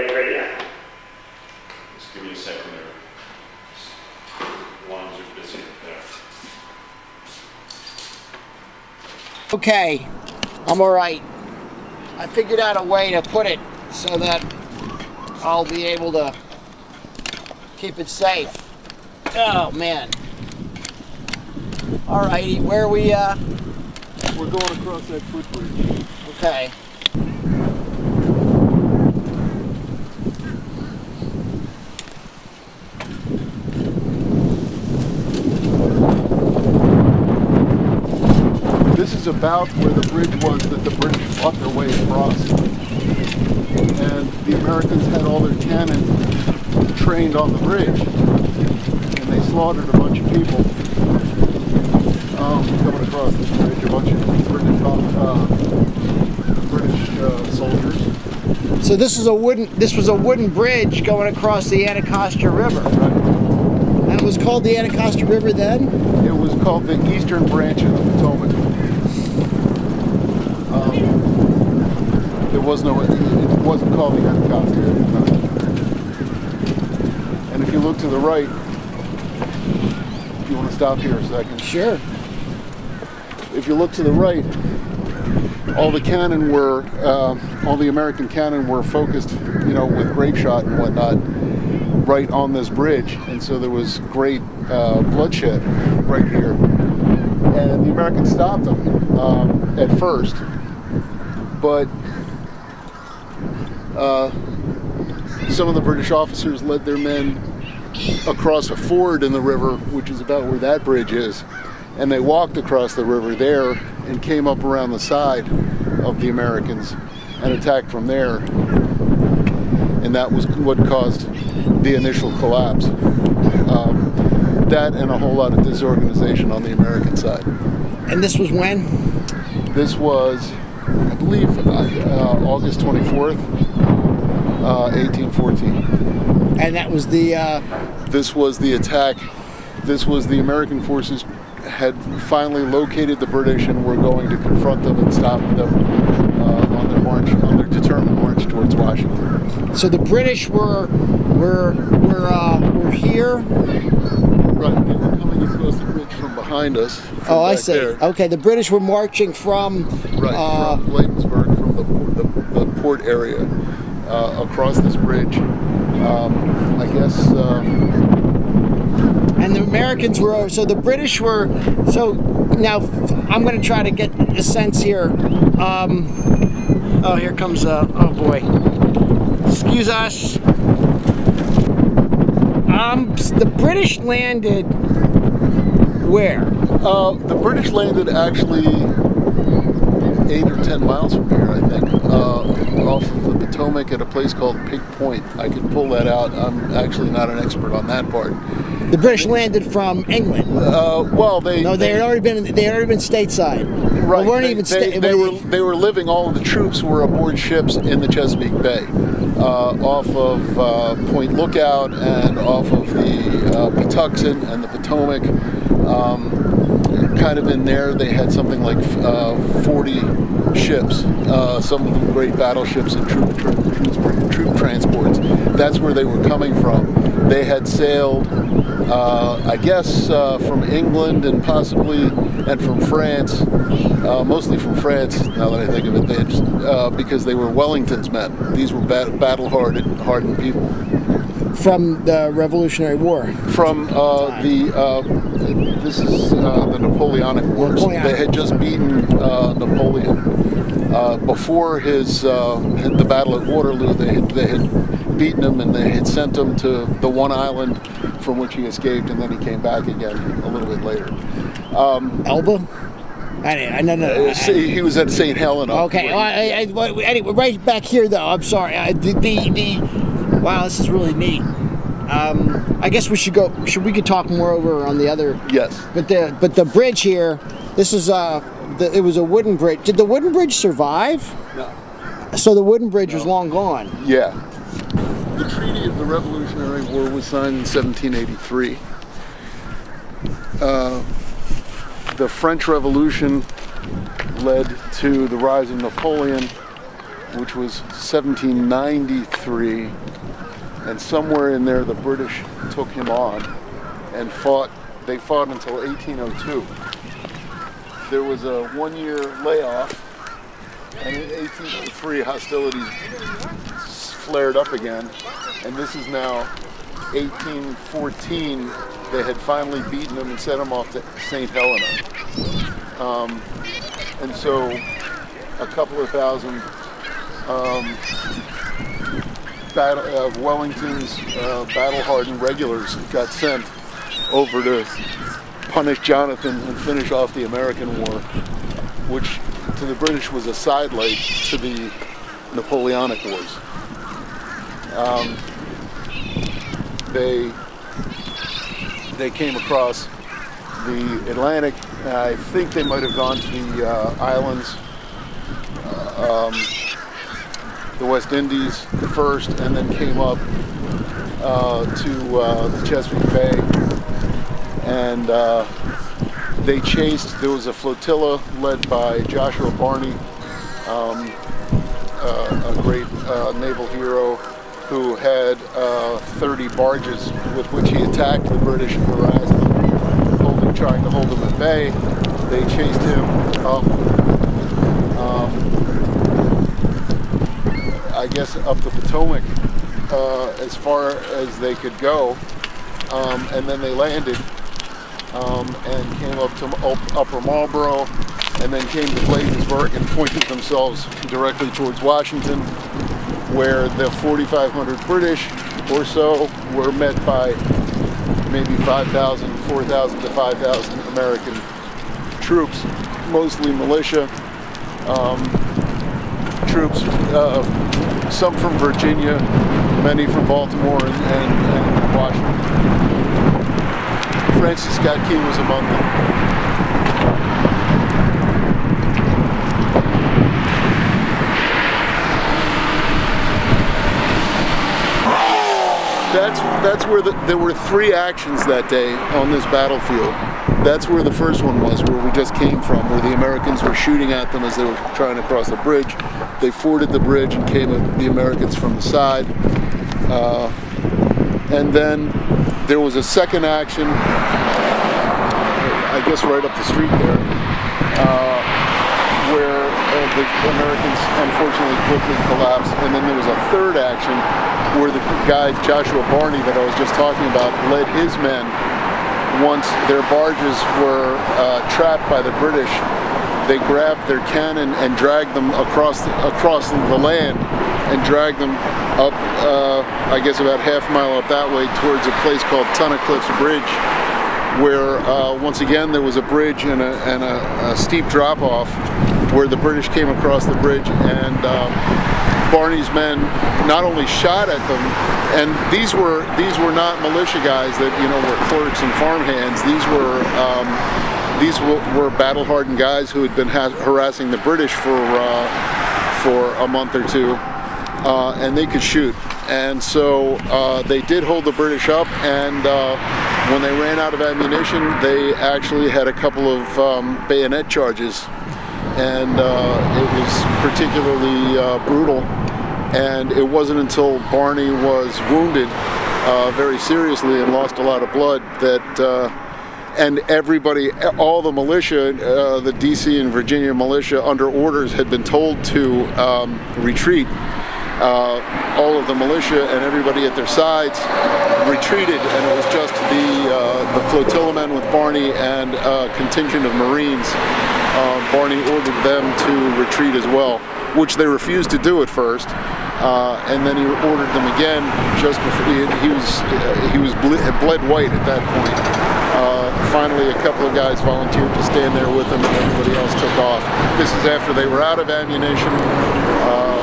Lake Radio. Just give me a second there. Lines are busy there. Okay, I'm all right. I figured out a way to put it so that I'll be able to keep it safe. Oh man. All righty, where we uh? We're going across that footbridge. Okay. Is about where the bridge was that the British fought their way across. And the Americans had all their cannon trained on the bridge. And they slaughtered a bunch of people um, coming across this bridge, a bunch of British, uh, British uh, soldiers. So this is a wooden. This was a wooden bridge going across the Anacostia River, and it was called the Anacostia River then. It was called the Eastern Branch of the Potomac. Um, there was no, it wasn't called the Anacostia at the time. And if you look to the right, if you want to stop here a second, Sure. if you look to the right, all the cannon were, uh, all the American cannon were focused, you know, with grape shot and whatnot, right on this bridge, and so there was great uh, bloodshed right here. And the Americans stopped them um, at first, but uh, some of the British officers led their men across a ford in the river, which is about where that bridge is, and they walked across the river there and came up around the side of the Americans and attacked from there. And that was what caused the initial collapse. Um, that and a whole lot of disorganization on the American side. And this was when? This was, I believe, uh, August 24th, uh, 1814. And that was the. Uh, This was the attack. This was the American forces had finally located the British and were going to confront them and stop them uh, on their march, on their determined march towards Washington. so the British were were were uh, were here. Right, they were coming across the bridge from behind us. from Oh, I see. there. Okay, the British were marching from. Right, uh, from Bladensburg, from the, the, the port area, uh, across this bridge. Um, I guess. Uh, and the Americans were so the British were so now I'm going to try to get a sense here. Um, oh, here comes uh, oh boy, excuse us. Um, the British landed where? Uh, the British landed actually eight or ten miles from here, I think, the at a place called Pig Point. I could pull that out. I'm actually not an expert on that part. The British landed from England. Uh, well, they No, they had already been they had already been stateside. Right. They weren't they, even they, they were they were living. All of the troops were aboard ships in the Chesapeake Bay, uh, off of uh, Point Lookout and off of the uh, Patuxent and the Potomac. Um, kind of in there, they had something like uh, 40 ships. Uh, some of them great battleships and troop, troop, troop, troop transports. That's where they were coming from. They had sailed, uh, I guess, uh, from England and possibly and from France, uh, mostly from France. Now that I think of it, they had, uh, because they were Wellington's men. These were bat- battle-hardened, hardened people from the Revolutionary War. from uh, the. Uh, this is uh, the Napoleonic Wars. Napoleonic. They had just beaten uh, Napoleon uh, before his uh, the battle at Waterloo. They had, they had beaten him and they had sent him to the one island from which he escaped, and then he came back again a little bit later. Elba. I, I no no. Uh, he was at St. Helena. Okay. Well, I, I, anyway, right back here though. I'm sorry. I, the, the the wow, this is really neat. Um, I guess we should go. Should we could talk more over on the other. Yes. But the but the bridge here. This is uh, the, it was a wooden bridge. Did the wooden bridge survive? No. So the wooden bridge was long gone. Yeah. The Treaty of the Revolutionary War was signed in 1783. Uh, the French Revolution led to the rise of Napoleon, which was 1793, and somewhere in there the British took him on and fought. They fought until 1802. There was a one-year layoff, and in 1803 hostilities flared up again, and this is now 1814. They had finally beaten them and sent them off to St. Helena. Um, and so a couple of thousand um, of Wellington's uh, battle-hardened regulars got sent over to punish Jonathan and finish off the American War, which to the British was a side to the Napoleonic Wars. Um, they they came across the Atlantic. I think they might have gone to the uh, islands, uh, um, the West Indies first, and then came up uh, to uh, the Chesapeake Bay. And uh, they chased, there was a flotilla led by Joshua Barney, um, uh, a great naval hero who had 30 barges with which he attacked the British and harassed trying to hold them at bay. They chased him up, um, I guess, up the Potomac uh, as far as they could go, um, and then they landed um, and came up to Upper Marlboro, and then came to Bladensburg and pointed themselves directly towards Washington, where the 4,500 British or so were met by maybe 5,000, 4,000 to 5,000 American troops, mostly militia, um, troops, uh, some from Virginia, many from Baltimore and, and, and Washington. Francis Scott Key was among them. That's that's where the, there were three actions that day on this battlefield. That's where the first one was, where we just came from, where the Americans were shooting at them as they were trying to cross the bridge. They forded the bridge and came at the Americans from the side. Uh, and then there was a second action, I guess right up the street there, uh, where uh, the Americans unfortunately quickly collapsed. And then there was a third action where the guy Joshua Barney that I was just talking about led his men once their barges were uh, trapped by the British. They grabbed their cannon and dragged them across the, across the land and dragged them up, uh, I guess about half a mile up that way towards a place called Tunnicliff's Bridge where uh, once again there was a bridge and a, and a, a steep drop off where the British came across the bridge and um, Barney's men not only shot at them, and these were these were not militia guys that you know were clerks and farmhands. These were um, these were battle-hardened guys who had been ha harassing the British for uh, for a month or two, uh, and they could shoot. And so uh, they did hold the British up, and uh, when they ran out of ammunition, they actually had a couple of um, bayonet charges and uh, it was particularly uh, brutal. And it wasn't until Barney was wounded uh, very seriously and lost a lot of blood that, uh, and everybody, all the militia, uh, the DC and Virginia militia under orders had been told to um, retreat. Uh, all of the militia and everybody at their sides retreated, and it was just the uh, the flotilla men with Barney and a contingent of Marines uh, Barney ordered them to retreat as well, which they refused to do at first. Uh, and then he ordered them again just before he, he was he was bled white at that point. Uh, finally, a couple of guys volunteered to stand there with him, and everybody else took off. This is after they were out of ammunition uh,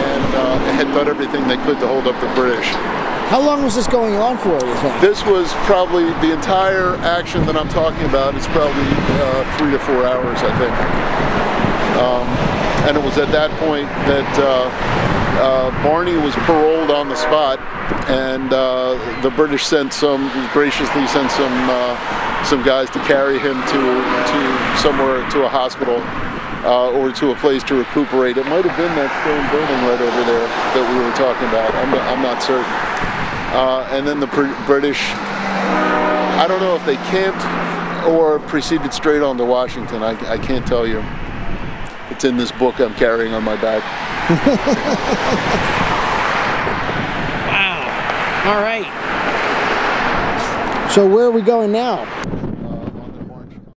and uh, had done everything they could to hold up the British. How long was this going on for, This was probably, the entire action that I'm talking about It's probably uh, three to four hours, I think. Um, and it was at that point that uh, Barney was paroled on the spot and uh, the British sent some, graciously sent some, uh, some guys to carry him to, to somewhere, to a hospital uh, or to a place to recuperate. It might have been that stone building right over there that we were talking about. I'm not, I'm not certain. Uh, and then the Br- British, I don't know if they camped or proceeded straight on to Washington. I, I can't tell you. It's in this book I'm carrying on my back. Wow. All right. So where are we going now?